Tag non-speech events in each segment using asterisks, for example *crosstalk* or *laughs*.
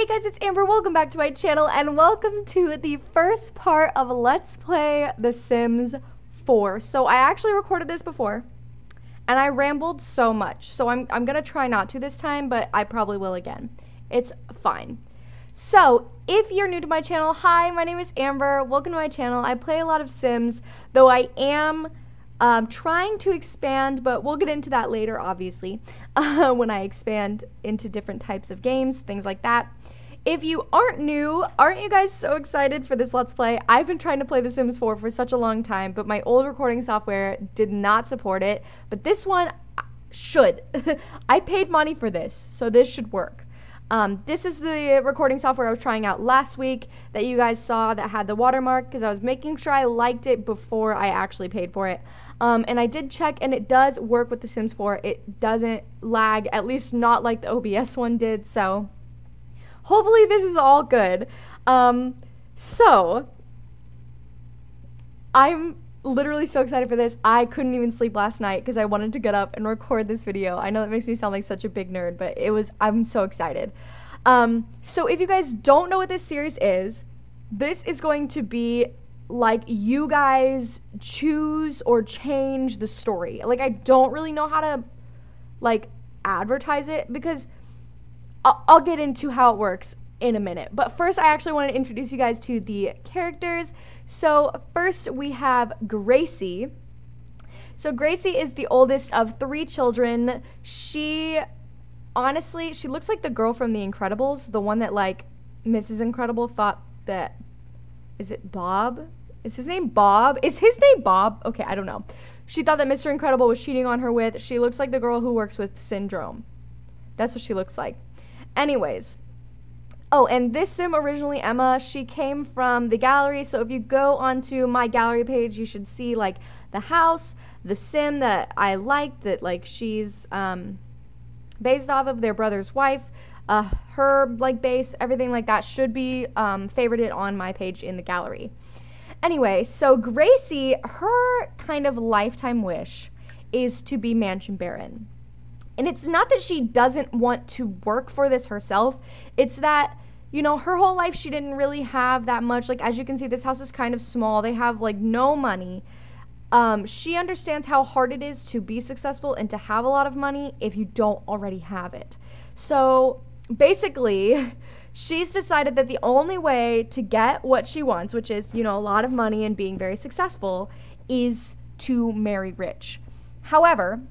Hey guys, it's Amber. Welcome back to my channel and welcome to the first part of Let's Play The Sims 4. So I actually recorded this before and I rambled so much. So I'm, I'm to try not to this time, but I probably will again. It's fine. So, if you're new to my channel, hi, my name is Amber. Welcome to my channel. I play a lot of Sims, though I am um, trying to expand, but we'll get into that later, obviously, *laughs* uh, when I expand into different types of games, things like that. If you aren't new, aren't you guys so excited for this Let's Play? I've been trying to play The Sims 4 for such a long time, but my old recording software did not support it. But this one should. *laughs* I paid money for this, so this should work. Um, this is the recording software I was trying out last week that you guys saw that had the watermark because I was making sure I liked it before I actually paid for it. Um, and I did check and it does work with The Sims 4. It doesn't lag, at least not like the OBS one did. So hopefully this is all good. Um, so I'm literally so excited for this. I couldn't even sleep last night because I wanted to get up and record this video. I know that makes me sound like such a big nerd, but it was, I'm so excited. Um, so if you guys don't know what this series is, this is going to be like you guys choose or change the story. Like I don't really know how to like advertise it because I'll, I'll get into how it works in a minute. But first, I actually want to introduce you guys to the characters. So, first, we have Gracie. So, Gracie is the oldest of three children. She, honestly, she looks like the girl from The Incredibles, the one that, like, Mrs. Incredible thought that. Is it Bob? Is his name Bob? Is his name Bob? Okay, I don't know. She thought that Mr. Incredible was cheating on her with. She looks like the girl who works with Syndrome. That's what she looks like. Anyways, Oh, and this sim originally, Emma, she came from the gallery. So if you go onto my gallery page, you should see like the house, the sim that I liked that like she's um, based off of their brother's wife. Uh, her like base, everything like that should be um, favorited on my page in the gallery. Anyway, so Gracie, her kind of lifetime wish is to be mansion baron. And it's not that she doesn't want to work for this herself, it's that you know, her whole life she didn't really have that much. Like as you can see, this house is kind of small. They have like no money. Um, she understands how hard it is to be successful and to have a lot of money if you don't already have it. So basically, *laughs* she's decided that the only way to get what she wants, which is, you know, a lot of money and being very successful, is to marry rich. However,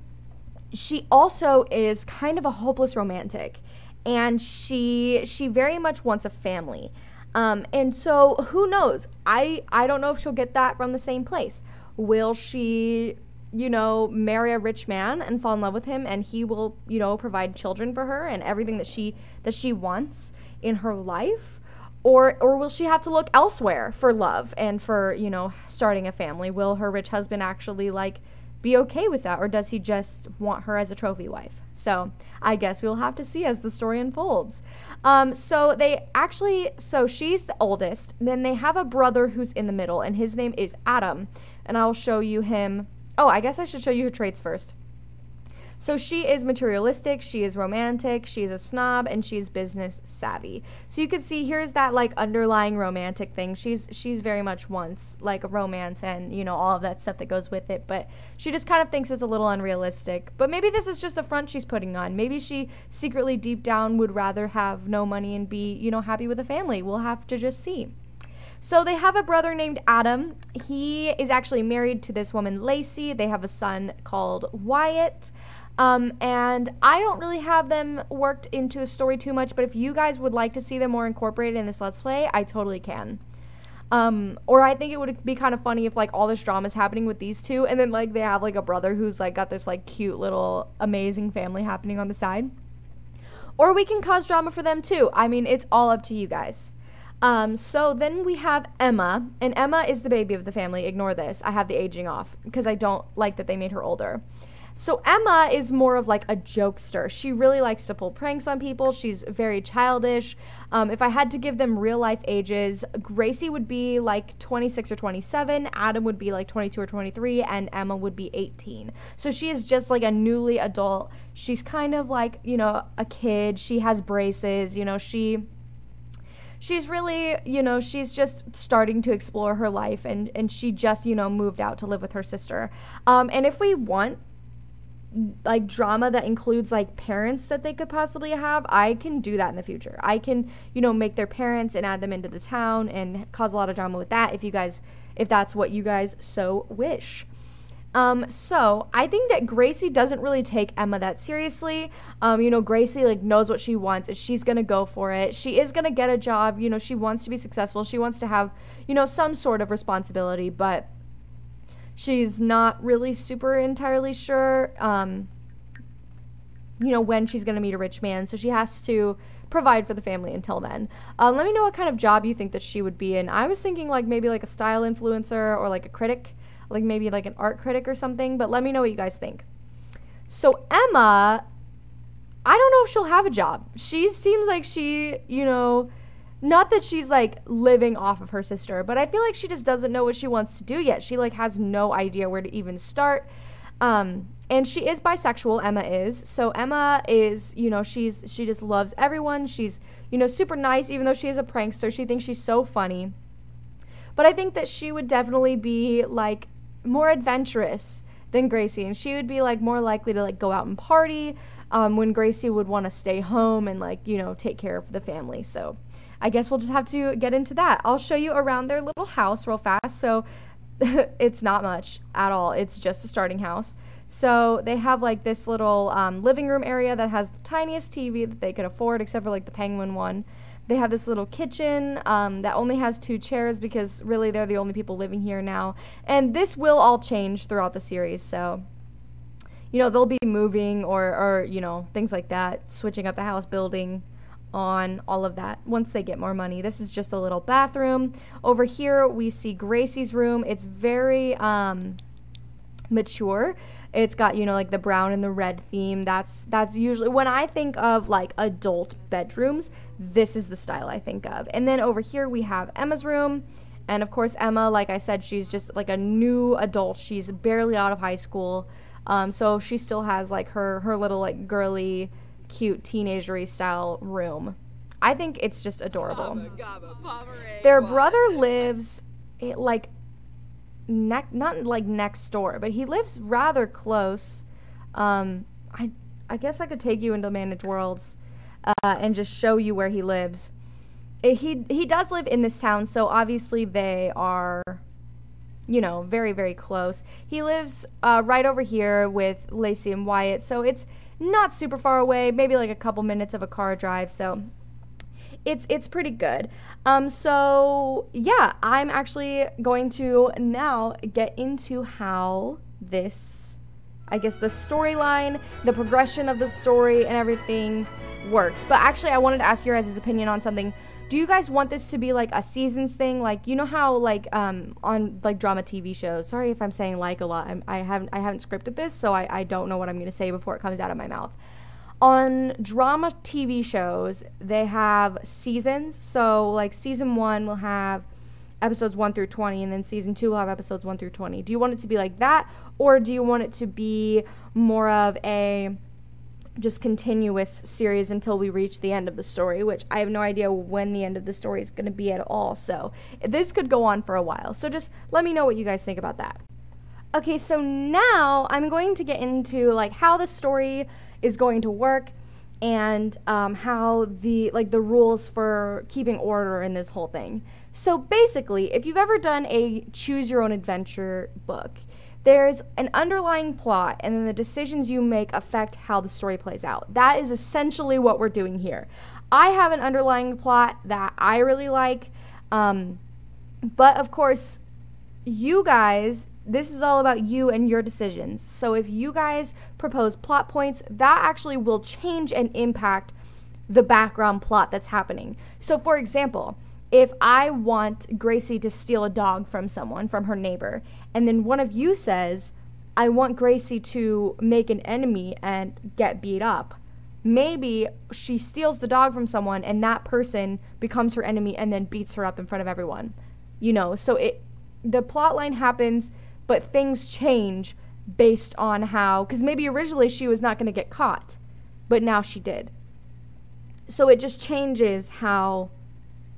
she also is kind of a hopeless romantic and she she very much wants a family. Um, and so who knows? I I don't know if she'll get that from the same place. Will she, you know, marry a rich man and fall in love with him, and he will, you know, provide children for her and everything that she that she wants in her life? Or or will she have to look elsewhere for love and for you know starting a family? Will her rich husband actually like? Be okay with that, or does he just want her as a trophy wife? So I guess we'll have to see as the story unfolds. Um, so they actually, so she's the oldest. Then they have a brother who's in the middle, and his name is Adam. And I'll show you him. Oh, I guess I should show you her traits first. So she is materialistic, she is romantic, she's a snob, and she's business savvy. So you can see here's that like underlying romantic thing. She's she's very much wants like a romance and you know all of that stuff that goes with it, but she just kind of thinks it's a little unrealistic. But maybe this is just a front she's putting on. Maybe she secretly deep down would rather have no money and be, you know, happy with a family. We'll have to just see. So they have a brother named Adam. He is actually married to this woman, Lacey. They have a son called Wyatt. Um, and I don't really have them worked into the story too much, but if you guys would like to see them more incorporated in this Let's Play, I totally can. Um, or I think it would be kind of funny if like all this drama is happening with these two, and then like they have like a brother who's like got this like cute little amazing family happening on the side. Or we can cause drama for them too. I mean, it's all up to you guys. Um, so then we have Emma, and Emma is the baby of the family. Ignore this. I have the aging off because I don't like that they made her older. So Emma is more of like a jokester. She really likes to pull pranks on people. She's very childish. Um, if I had to give them real life ages, Gracie would be like 26 or 27, Adam would be like 22 or 23, and Emma would be 18. So she is just like a newly adult. She's kind of like, you know, a kid. She has braces, you know, she she's really, you know, she's just starting to explore her life and, and she just, you know, moved out to live with her sister. Um, and if we want like drama that includes like parents that they could possibly have, I can do that in the future. I can, you know, make their parents and add them into the town and cause a lot of drama with that if you guys if that's what you guys so wish. Um, so I think that Gracie doesn't really take Emma that seriously. Um, you know, Gracie like knows what she wants and she's gonna go for it. She is gonna get a job. You know, she wants to be successful. She wants to have you know some sort of responsibility, but she's not really super entirely sure. Um, you know when she's gonna meet a rich man, so she has to provide for the family until then. Um, let me know what kind of job you think that she would be in. I was thinking like maybe like a style influencer or like a critic like maybe like an art critic or something, but let me know what you guys think. So Emma, I don't know if she'll have a job. She seems like she, you know, not that she's like living off of her sister, but I feel like she just doesn't know what she wants to do yet. She like has no idea where to even start. Um, and she is bisexual emma is so emma is you know she's she just loves everyone she's you know super nice even though she is a prankster she thinks she's so funny but i think that she would definitely be like more adventurous than Gracie, and she would be like more likely to like go out and party. Um, when Gracie would want to stay home and like you know take care of the family. So I guess we'll just have to get into that. I'll show you around their little house real fast. So *laughs* it's not much at all. It's just a starting house. So they have like this little um, living room area that has the tiniest TV that they could afford, except for like the penguin one. They have this little kitchen um, that only has two chairs because really they're the only people living here now. And this will all change throughout the series, so you know they'll be moving or or you know things like that, switching up the house, building on all of that once they get more money. This is just a little bathroom. Over here we see Gracie's room. It's very um, mature. It's got, you know, like the brown and the red theme. That's that's usually when I think of like adult bedrooms, this is the style I think of. And then over here we have Emma's room. And of course, Emma, like I said, she's just like a new adult. She's barely out of high school. Um, so she still has like her her little like girly, cute teenagery style room. I think it's just adorable. Their brother lives it, like neck not like next door, but he lives rather close. Um, I I guess I could take you into Managed Worlds uh, and just show you where he lives. He he does live in this town, so obviously they are, you know, very very close. He lives uh, right over here with Lacey and Wyatt, so it's not super far away. Maybe like a couple minutes of a car drive. So it's it's pretty good. Um, so yeah, I'm actually going to now get into how this, I guess, the storyline, the progression of the story, and everything works. But actually, I wanted to ask your guys' opinion on something. Do you guys want this to be like a seasons thing? Like you know how like um on like drama TV shows. Sorry if I'm saying like a lot. I'm, I haven't I haven't scripted this, so I I don't know what I'm gonna say before it comes out of my mouth on drama TV shows, they have seasons. So, like, season one will have episodes 1 through 20, and then season two will have episodes 1 through 20. Do you want it to be like that, or do you want it to be more of a just continuous series until we reach the end of the story, which I have no idea when the end of the story is going to be at all. So, this could go on for a while. So, just let me know what you guys think about that. Okay, so now I'm going to get into like how the story is going to work and um, how the like the rules for keeping order in this whole thing. So basically, if you've ever done a choose your own adventure book, there's an underlying plot and then the decisions you make affect how the story plays out. That is essentially what we're doing here. I have an underlying plot that I really like, um, but of course, you guys this is all about you and your decisions. So if you guys propose plot points, that actually will change and impact the background plot that's happening. So for example, if I want Gracie to steal a dog from someone, from her neighbor, and then one of you says, I want Gracie to make an enemy and get beat up. Maybe she steals the dog from someone and that person becomes her enemy and then beats her up in front of everyone. You know, so it the plot line happens but things change based on how because maybe originally she was not going to get caught but now she did so it just changes how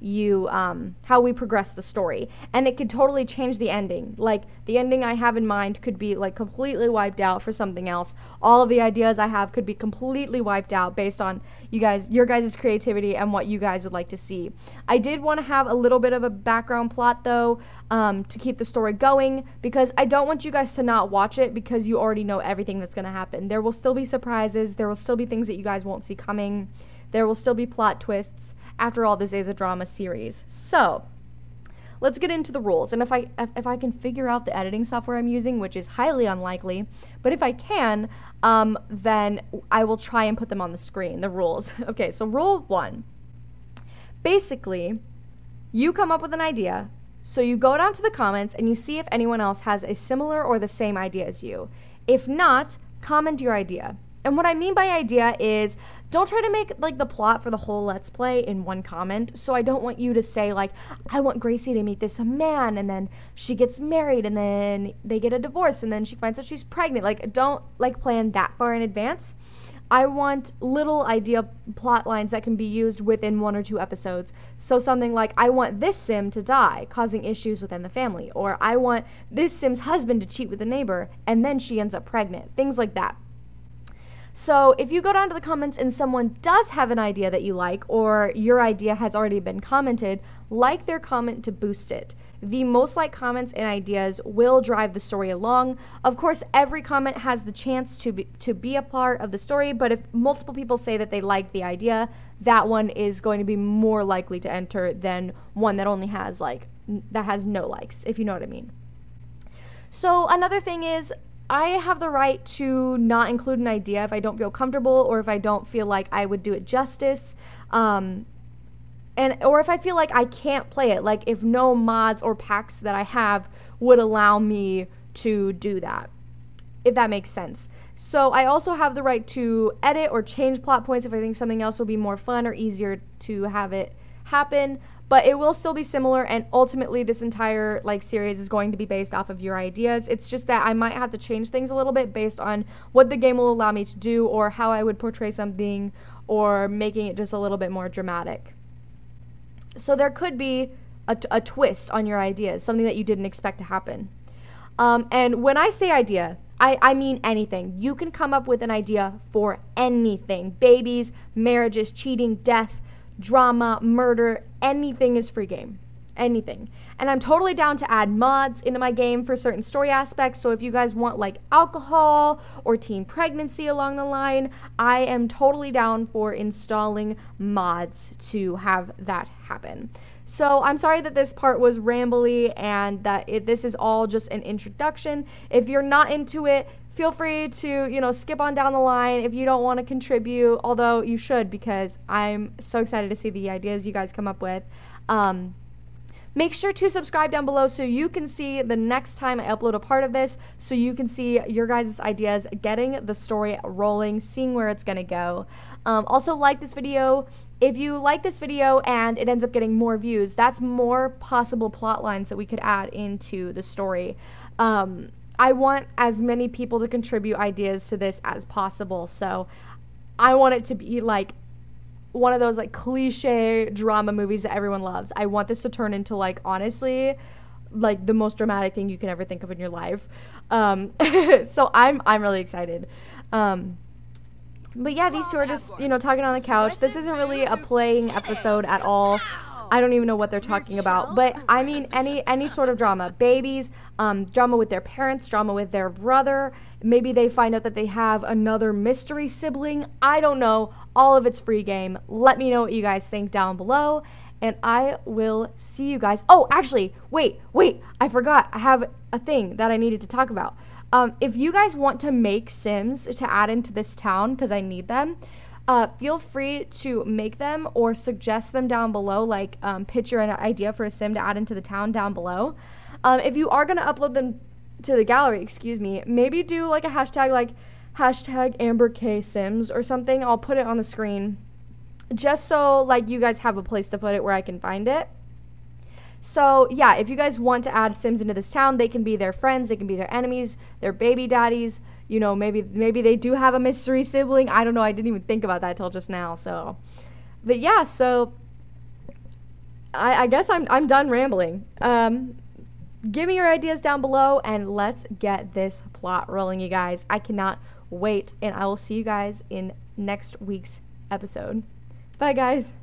you um, how we progress the story. And it could totally change the ending. Like the ending i have in mind could be like completely wiped out for something else. All of the ideas i have could be completely wiped out based on you guys your guys' creativity and what you guys would like to see. I did want to have a little bit of a background plot though um, to keep the story going because i don't want you guys to not watch it because you already know everything that's going to happen. There will still be surprises. There will still be things that you guys won't see coming there will still be plot twists. After all, this is a drama series. So, let's get into the rules. And if I if, I can figure out the editing software I'm using, which is highly unlikely, but if I can, um, then I will try and put them on the screen. The rules. *laughs* okay, so rule one. Basically, you come up with an idea. So you go down to the comments and you see if anyone else has a similar or the same idea as you. If not, comment your idea. And what I mean by idea is don't try to make like the plot for the whole let's play in one comment. So I don't want you to say like I want Gracie to meet this man and then she gets married and then they get a divorce and then she finds out she's pregnant. Like don't like plan that far in advance. I want little idea plot lines that can be used within one or two episodes. So something like I want this sim to die, causing issues within the family, or I want this sim's husband to cheat with a neighbor and then she ends up pregnant. Things like that. So if you go down to the comments and someone does have an idea that you like, or your idea has already been commented, like their comment to boost it. The most liked comments and ideas will drive the story along. Of course, every comment has the chance to be, to be a part of the story, but if multiple people say that they like the idea, that one is going to be more likely to enter than one that only has like that has no likes, if you know what I mean. So another thing is I have the right to not include an idea if I don't feel comfortable or if I don't feel like I would do it justice. Um, and or if I feel like I can't play it, like if no mods or packs that I have would allow me to do that. If that makes sense. So I also have the right to edit or change plot points if I think something else will be more fun or easier to have it happen but it will still be similar and ultimately this entire like series is going to be based off of your ideas. It's just that i might have to change things a little bit based on what the game will allow me to do or how i would portray something or making it just a little bit more dramatic. So there could be a, a twist on your ideas something that you didn't expect to happen. Um, and when i say idea I, I mean anything. You can come up with an idea for anything. Babies, marriages, cheating, death, drama, murder, anything is free game. Anything. And I'm totally down to add mods into my game for certain story aspects. So if you guys want like alcohol or teen pregnancy along the line, I am totally down for installing mods to have that happen. So I'm sorry that this part was rambly and that it, this is all just an introduction. If you're not into it, feel free to, you know, skip on down the line if you don't want to contribute, although you should because I'm so excited to see the ideas you guys come up with. Um, Make sure to subscribe down below so you can see the next time I upload a part of this, so you can see your guys' ideas, getting the story rolling, seeing where it's gonna go. Um, also, like this video. If you like this video and it ends up getting more views, that's more possible plot lines that we could add into the story. Um, I want as many people to contribute ideas to this as possible. So I want it to be like one of those like cliche drama movies that everyone loves. I want this to turn into like honestly like the most dramatic thing you can ever think of in your life. Um, *laughs* so I'm I'm really excited. Um, but yeah, these two are just you know talking on the couch. This isn't really a playing episode at all. I don't even know what they're talking about. But I mean, any any sort of drama, babies, um, drama with their parents, drama with their brother. Maybe they find out that they have another mystery sibling. I don't know. All of it's free game. Let me know what you guys think down below. And I will see you guys. Oh, actually, wait, wait. I forgot. I have a thing that I needed to talk about. Um, if you guys want to make Sims to add into this town, because I need them, uh, feel free to make them or suggest them down below, like um, picture an idea for a sim to add into the town down below. Um, if you are going to upload them to the gallery, excuse me, maybe do like a hashtag like hashtag Amber K Sims or something. I'll put it on the screen just so like you guys have a place to put it where I can find it. So yeah, if you guys want to add Sims into this town, they can be their friends, they can be their enemies, their baby daddies, you know, maybe maybe they do have a mystery sibling. I don't know. I didn't even think about that till just now. So, but yeah, so I, I guess I'm I'm done rambling. Um, give me your ideas down below and let's get this plot rolling, you guys. I cannot wait, and I will see you guys in next week's episode. Bye, guys.